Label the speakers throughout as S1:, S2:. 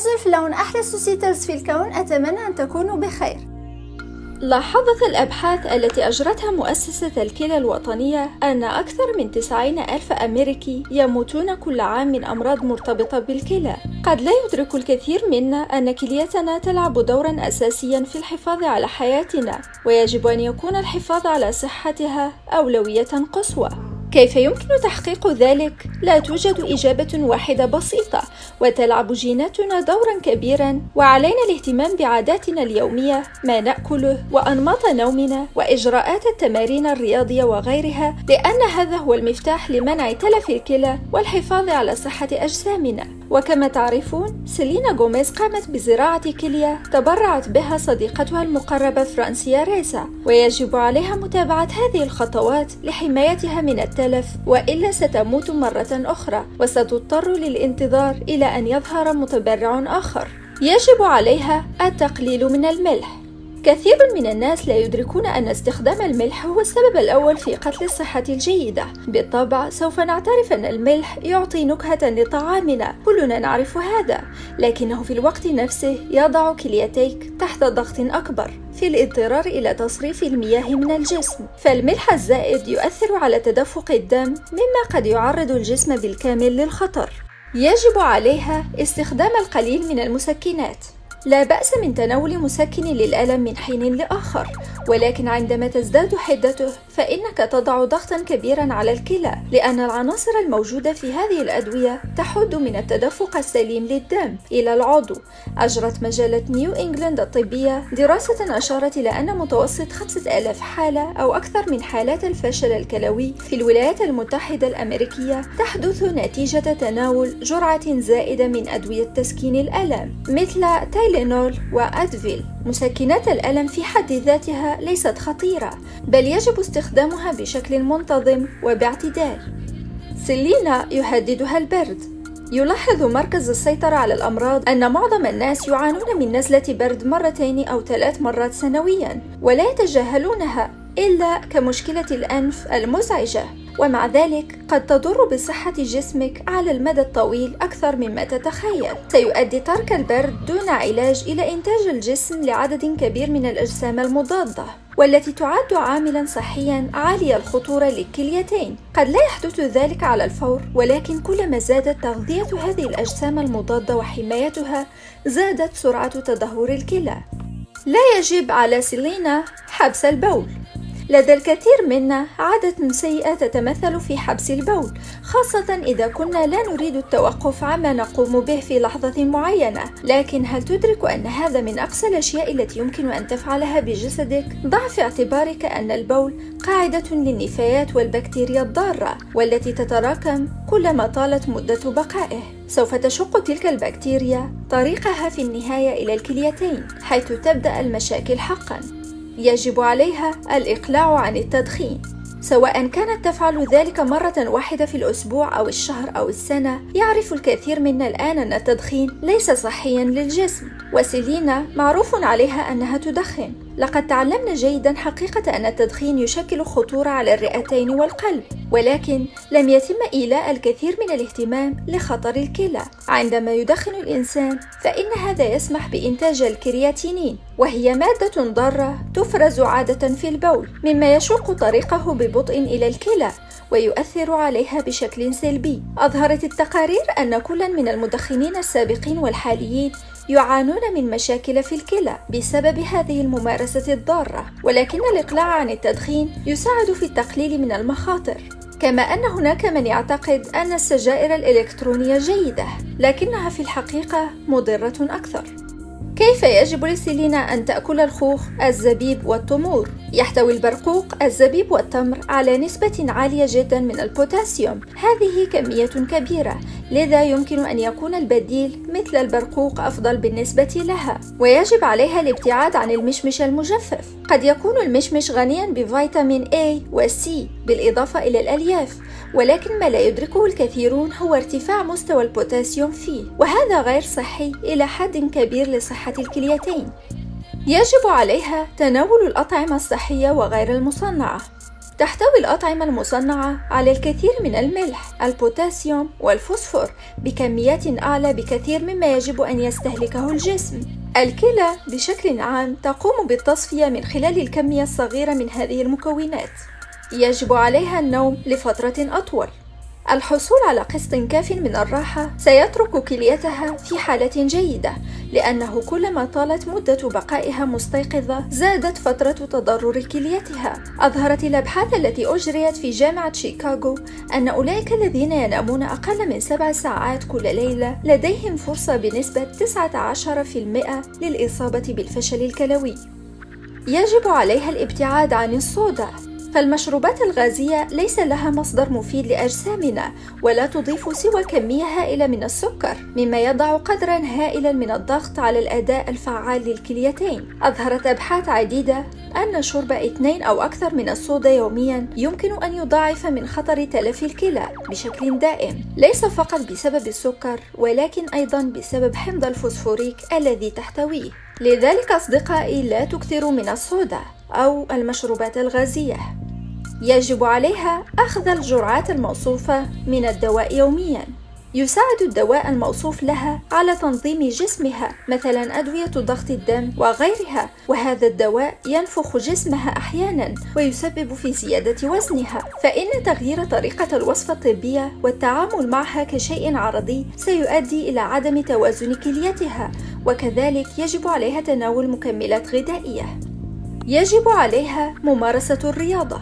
S1: حزف لون أحلى سوسيترز في الكون أتمنى أن تكونوا بخير.
S2: لاحظت الأبحاث التي أجرتها مؤسسة الكلى الوطنية أن أكثر من 90 ألف أمريكي يموتون كل عام من أمراض مرتبطة بالكلى. قد لا يدرك الكثير منا أن كليتنا تلعب دورا أساسيا في الحفاظ على حياتنا ويجب أن يكون الحفاظ على صحتها أولوية قصوى. كيف يمكن تحقيق ذلك؟ لا توجد إجابة واحدة بسيطة، وتلعب جيناتنا دورا كبيرا، وعلينا الاهتمام بعاداتنا اليومية، ما نأكله، وأنماط نومنا، وإجراءات التمارين الرياضية وغيرها، لأن هذا هو المفتاح لمنع تلف الكلى والحفاظ على صحة أجسامنا. وكما تعرفون، سيلينا غوميز قامت بزراعة كلية تبرعت بها صديقتها المقربة فرانسيا ريسا، ويجب عليها متابعة هذه الخطوات لحمايتها من التلف وإلا ستموت مرة أخرى وستضطر للانتظار إلى أن يظهر متبرع آخر. يجب عليها التقليل من الملح. كثير من الناس لا يدركون أن استخدام الملح هو السبب الأول في قتل الصحة الجيدة. بالطبع سوف نعترف أن الملح يعطي نكهة لطعامنا. كلنا نعرف هذا. لكنه في الوقت نفسه يضع كليتيك تحت ضغط أكبر في الاضطرار إلى تصريف المياه من الجسم. فالملح الزائد يؤثر على تدفق الدم مما قد يعرض الجسم بالكامل للخطر. يجب عليها استخدام القليل من المسكنات. لا بأس من تناول مسكن للألم من حين لآخر ولكن عندما تزداد حدته فإنك تضع ضغطا كبيرا على الكلى لأن العناصر الموجودة في هذه الأدوية تحد من التدفق السليم للدم إلى العضو. أجرت مجلة نيو إنجلاند الطبية دراسة أشارت إلى أن متوسط 5000 حالة أو أكثر من حالات الفشل الكلوي في الولايات المتحدة الأمريكية تحدث نتيجة تناول جرعة زائدة من أدوية تسكين الألم مثل تايلينول وأدفيل مسكنات الألم في حد ذاتها ليست خطيرة بل يجب استخدامها بشكل منتظم وباعتدال. سيلينا يهددها البرد. يلاحظ مركز السيطرة على الأمراض أن معظم الناس يعانون من نزلة برد مرتين أو ثلاث مرات سنويا ولا يتجاهلونها إلا كمشكلة الأنف المزعجة. ومع ذلك قد تضر بصحة جسمك على المدى الطويل أكثر مما تتخيل. سيؤدي ترك البرد دون علاج إلى إنتاج الجسم لعدد كبير من الأجسام المضادة والتي تعد عاملا صحيا عالي الخطورة للكليتين. قد لا يحدث ذلك على الفور ولكن كلما زادت تغذية هذه الأجسام المضادة وحمايتها زادت سرعة تدهور الكلى. لا يجب على سيلينا حبس البول. لدى الكثير منا عادة سيئة تتمثل في حبس البول خاصة إذا كنا لا نريد التوقف عما نقوم به في لحظة معينة. لكن هل تدرك أن هذا من أقصى الأشياء التي يمكن أن تفعلها بجسدك؟ ضع في اعتبارك أن البول قاعدة للنفايات والبكتيريا الضارة والتي تتراكم كلما طالت مدة بقائه. سوف تشق تلك البكتيريا طريقها في النهاية إلى الكليتين حيث تبدأ المشاكل حقاً. يجب عليها الإقلاع عن التدخين سواء كانت تفعل ذلك مرة واحدة في الأسبوع أو الشهر أو السنة يعرف الكثير منا الآن أن التدخين ليس صحيا للجسم. وسيلينا معروف عليها أنها تدخن. لقد تعلمنا جيدا حقيقة أن التدخين يشكل خطورة على الرئتين والقلب ولكن لم يتم إيلاء الكثير من الاهتمام لخطر الكلى. عندما يدخن الإنسان فإن هذا يسمح بإنتاج الكرياتينين وهي مادة ضارة تفرز عادة في البول مما يشق طريقه ببطء إلى الكلى. ويؤثر عليها بشكل سلبي. أظهرت التقارير أن كلا من المدخنين السابقين والحاليين يعانون من مشاكل في الكلى بسبب هذه الممارسة الضارة ولكن الإقلاع عن التدخين يساعد في التقليل من المخاطر. كما أن هناك من يعتقد أن السجائر الإلكترونية جيدة لكنها في الحقيقة مضرة أكثر. كيف يجب لسيلينا أن تأكل الخوخ، الزبيب والتمور؟ يحتوي البرقوق، الزبيب والتمر على نسبة عالية جدا من البوتاسيوم، هذه كمية كبيرة، لذا يمكن أن يكون البديل مثل البرقوق أفضل بالنسبة لها، ويجب عليها الابتعاد عن المشمش المجفف، قد يكون المشمش غنيا بفيتامين A و C بالإضافة إلى الألياف، ولكن ما لا يدركه الكثيرون هو ارتفاع مستوى البوتاسيوم فيه وهذا غير صحي إلى حد كبير لصحة الكليتين. يجب عليها تناول الأطعمة الصحية وغير المصنعة. تحتوي الأطعمة المصنعة على الكثير من الملح، البوتاسيوم والفوسفور بكميات أعلى بكثير مما يجب أن يستهلكه الجسم. الكلى بشكل عام تقوم بالتصفية من خلال الكمية الصغيرة من هذه المكونات. يجب عليها النوم لفترة أطول. الحصول على قسط كاف من الراحة سيترك كليتها في حالة جيدة لأنه كلما طالت مدة بقائها مستيقظة زادت فترة تضرر كليتها. أظهرت الأبحاث التي أجريت في جامعة شيكاغو أن أولئك الذين ينامون أقل من سبع ساعات كل ليلة لديهم فرصة بنسبة 19% للإصابة بالفشل الكلوي. يجب عليها الابتعاد عن الصودا. فالمشروبات الغازية ليس لها مصدر مفيد لأجسامنا ولا تضيف سوى كمية هائلة من السكر مما يضع قدرا هائلا من الضغط على الأداء الفعال للكليتين. أظهرت أبحاث عديدة أن شرب اثنين أو أكثر من الصودا يوميا يمكن أن يضاعف من خطر تلف الكلى بشكل دائم. ليس فقط بسبب السكر ولكن أيضا بسبب حمض الفوسفوريك الذي تحتويه. لذلك أصدقائي لا تكثروا من الصودا. أو المشروبات الغازية. يجب عليها أخذ الجرعات الموصوفة من الدواء يومياً. يساعد الدواء الموصوف لها على تنظيم جسمها مثلا أدوية ضغط الدم وغيرها. وهذا الدواء ينفخ جسمها أحيانا ويسبب في زيادة وزنها. فإن تغيير طريقة الوصفة الطبية والتعامل معها كشيء عرضي سيؤدي إلى عدم توازن كليتها. وكذلك يجب عليها تناول مكملات غذائية. يجب عليها ممارسة الرياضة.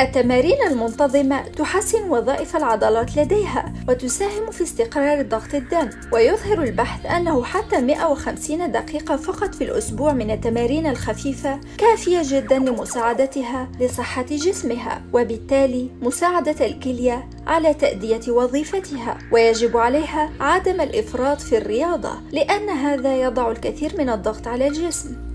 S2: التمارين المنتظمة تحسن وظائف العضلات لديها وتساهم في استقرار ضغط الدم ويظهر البحث أنه حتى 150 دقيقة فقط في الأسبوع من التمارين الخفيفة كافية جدا لمساعدتها لصحة جسمها وبالتالي مساعدة الكلية على تأدية وظيفتها. ويجب عليها عدم الإفراط في الرياضة لأن هذا يضع الكثير من الضغط على الجسم.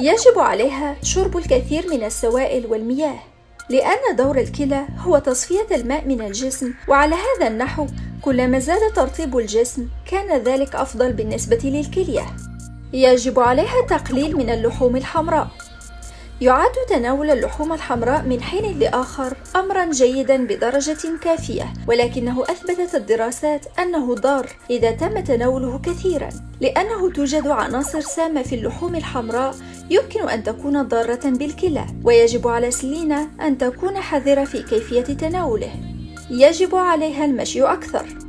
S2: يجب عليها شرب الكثير من السوائل والمياه لأن دور الكلى هو تصفية الماء من الجسم وعلى هذا النحو كلما زاد ترطيب الجسم كان ذلك أفضل بالنسبة للكلية. يجب عليها التقليل من اللحوم الحمراء. يعد تناول اللحوم الحمراء من حين لآخر أمرا جيدا بدرجة كافية ولكنه أثبتت الدراسات أنه ضار إذا تم تناوله كثيرا لأنه توجد عناصر سامة في اللحوم الحمراء يمكن أن تكون ضارة بالكلى ويجب على سلينا أن تكون حذرة في كيفية تناوله. يجب عليها المشي أكثر.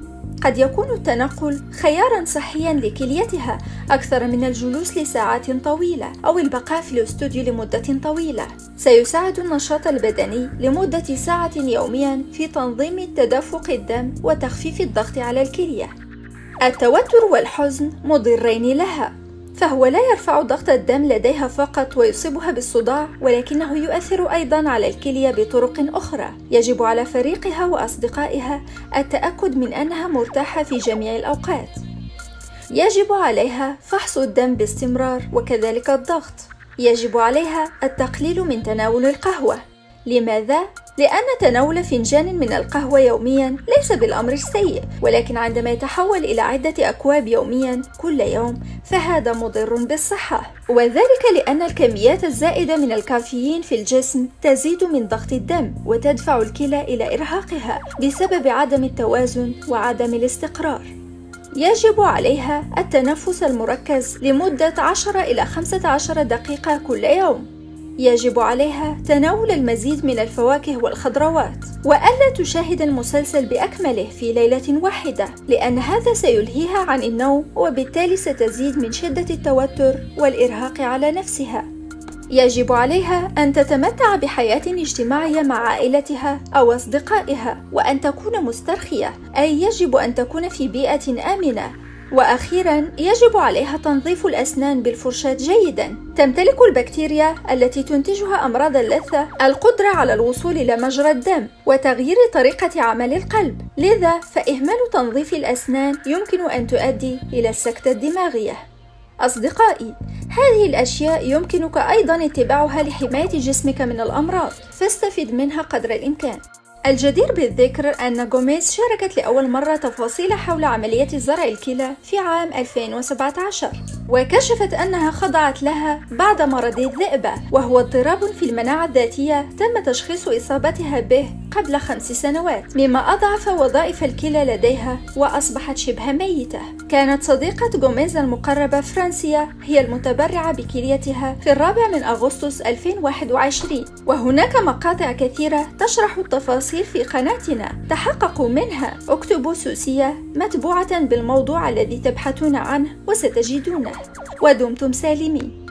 S2: قد يكون التنقل خيارا صحيا لكليتها أكثر من الجلوس لساعات طويلة أو البقاء في الاستوديو لمدة طويلة. سيساعد النشاط البدني لمدة ساعة يوميا في تنظيم تدفق الدم وتخفيف الضغط على الكلية. التوتر والحزن مضرين لها. فهو لا يرفع ضغط الدم لديها فقط ويصيبها بالصداع ولكنه يؤثر أيضا على الكلية بطرق أخرى. يجب على فريقها وأصدقائها التأكد من أنها مرتاحة في جميع الأوقات. يجب عليها فحص الدم باستمرار وكذلك الضغط. يجب عليها التقليل من تناول القهوة. لماذا؟ لأن تناول فنجان من القهوة يوميا ليس بالأمر السيء ولكن عندما يتحول إلى عدة أكواب يوميا كل يوم فهذا مضر بالصحة. وذلك لأن الكميات الزائدة من الكافيين في الجسم تزيد من ضغط الدم وتدفع الكلى إلى إرهاقها بسبب عدم التوازن وعدم الاستقرار. يجب عليها التنفس المركز لمدة 10 إلى 15 دقيقة كل يوم. يجب عليها تناول المزيد من الفواكه والخضروات. وألا تشاهد المسلسل بأكمله في ليلة واحدة لأن هذا سيلهيها عن النوم وبالتالي ستزيد من شدة التوتر والإرهاق على نفسها. يجب عليها أن تتمتع بحياة اجتماعية مع عائلتها أو أصدقائها وأن تكون مسترخية أي يجب أن تكون في بيئة آمنة. وأخيرا يجب عليها تنظيف الأسنان بالفرشاة جيدا. تمتلك البكتيريا التي تنتجها أمراض اللثة القدرة على الوصول إلى مجرى الدم وتغيير طريقة عمل القلب. لذا فإهمال تنظيف الأسنان يمكن أن تؤدي إلى السكتة الدماغية. أصدقائي، هذه الأشياء يمكنك أيضا اتباعها لحماية جسمك من الأمراض، فاستفد منها قدر الإمكان. الجدير بالذكر أن جوميز شاركت لأول مرة تفاصيل حول عملية زرع الكلى في عام 2017 وكشفت أنها خضعت لها بعد مرض الذئبة وهو اضطراب في المناعة الذاتية تم تشخيص إصابتها به. قبل خمس سنوات. مما أضعف وظائف الكلى لديها وأصبحت شبه ميتة. كانت صديقة جوميز المقربة فرانسيا هي المتبرعة بكليتها في الرابع من أغسطس 2021 وهناك مقاطع كثيرة تشرح التفاصيل في قناتنا. تحققوا منها اكتبوا سوسية متبوعة بالموضوع الذي تبحثون عنه وستجدونه. ودمتم سالمين.